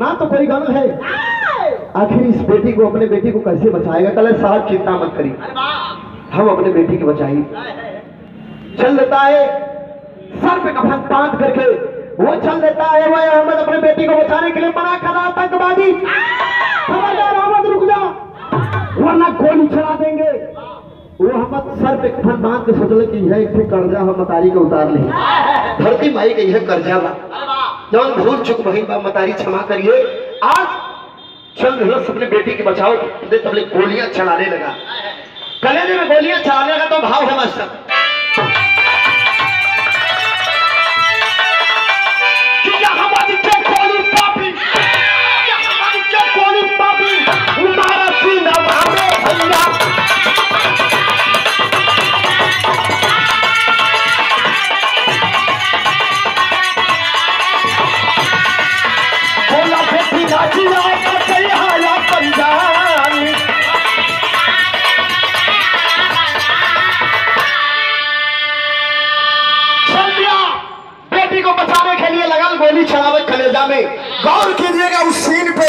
ना तो कोई गम है। आखिर इस बेटी को, अपने बेटी को कैसे बचाएगा? कल साहब चिंता मत वाह हम अपने बेटी की बचाएँगे। चल देता है, सर पे कफन बाँध करके। वो चल देता है, वो अहमद अपने बेटी को बचाने के लिए कर रहा आतंकवादी। खबरदार अहमद, रुक जा। वरना गोली चला देंगे। वो अहमद सर पे कफन बाँध के सोचल कि एक कर्जा हम मतारी के उतार ले। धरती माई के यह कर्जा वाह जौन भूल चुक बहन बा मतारी क्षमा करिए। आज चल रही अपने बेटी के बचाओ। दे तबले गोलियाँ चलाने लगा। कलेजे में गोलियाँ चलाने लगा तो भाव है, मास्टर। गौर कीजिएगा उस सीन पे।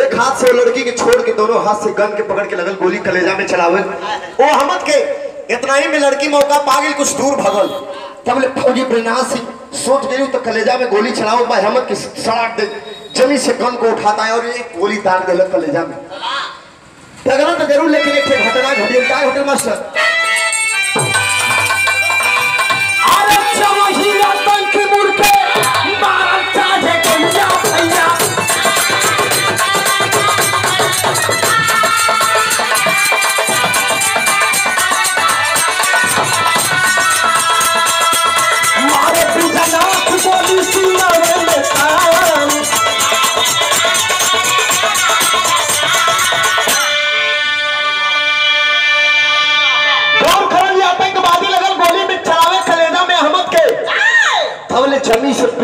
एक हाथ से लड़की के छोड़ के दोनों हाथ से गन के पकड़ के लगन गोली कलेजा में चलावे। ओ अहमद के, इतना ही में लड़की मौका पागिल कुछ दूर भगल। तब ले फौजी प्रेरना सिंह सोच गई तो कलेजा में गोली चलाओ मैं अहमद की सड़क दे जमी से गन को उठाता है और एक गोली दाग दे कलेजा में। तगड़ा तो ज़रूर, लेकिन एक घटना घटी होटल मास्टर?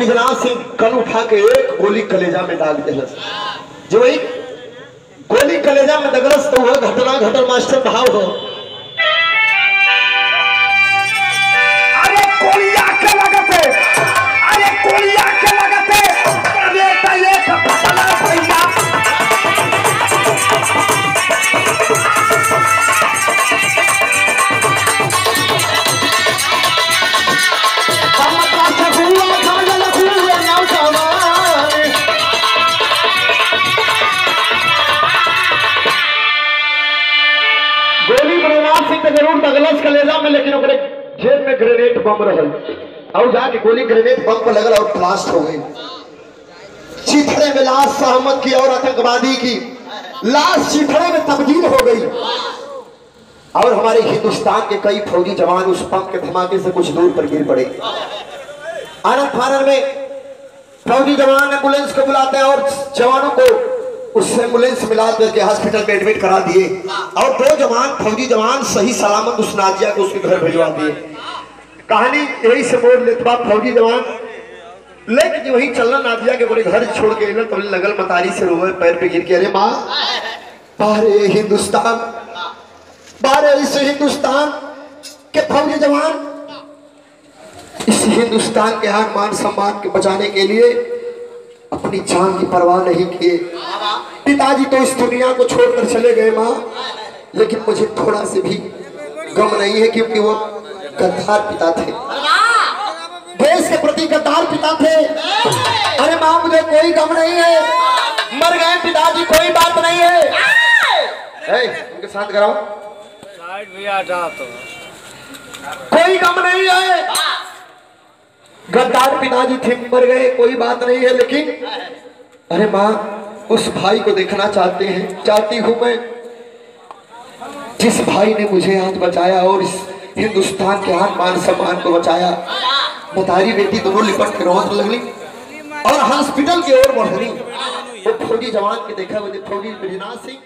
जमी से कल उठा के एक गोली कलेजा में डाल दिलस जो एक गोली कलेजा में दगलस तो घटना घटल मास्टर भाव हो। सिंह के ज़रूर दगलस कलेजा में लेकिन ओकरे जेब में ग्रेनेड बम रहल और जाके गोली ग्रेनेड बम पर लगल और ब्लास्ट हो गई। चिथड़े में लाश सहमत की और आतंकवादी की। लाश चिथड़े में तब्दील हो गई। और हमारे हिंदुस्तान के कई फौजी जवान उस पंप के धमाके से कुछ दूर पर गिर पड़े। आनंद फानन में फौजी जवान एंबुलेंस को बुलाते हैं और जवानों को उस एंबुलेंस मिला करके हॉस्पिटल में एडमिट करा दिए। और दो जवान, फौजी जवान सही सलामत उस नाजिया को उसके घर भिजवा दिए। कहानी यही से मोड़ लेतबा फौजी जवान। लेकिन वही चलना नादिया के बोले, घर छोड़ के अइलन तो लगल मतारी से रोवे पैर पे गिर के, अरे माँ, बारे हिंदुस्तान, बारे इस हिंदुस्तान के फौजी जवान, इस हिंदुस्तान के हर मान सम्मान के बचाने के लिए अपनी जान की परवाह नहीं किए। पिताजी तो इस दुनिया को छोड़कर चले गए माँ। लेकिन मुझे थोड़ा से भी गम नहीं है क्योंकि वो गद्दार पिता थे। देश के प्रति गद्दार पिता थे। अरे माँ मुझे कोई गम नहीं है। मर गए पिताजी कोई बात नहीं है। ए, उनके साथ कराओ। साइड भी हटा तो। कोई गम नहीं है। गद्दार पिताजी थे मर गए, कोई बात नहीं है, लेकिन अरे माँ, उस भाई को देखना चाहते हैं, चाहती हूँ मैं। जिस भाई ने मुझे आज बचाया और इस हिंदुस्तान के आन मान सम्मान को बचाया मतारी बेटी, दोनों लिपट के रोज लगली और हॉस्पिटल की ओर बढ़ रही वो फौजी जवान के देखा मुझे फौजी ब्रजनाथ सिंह।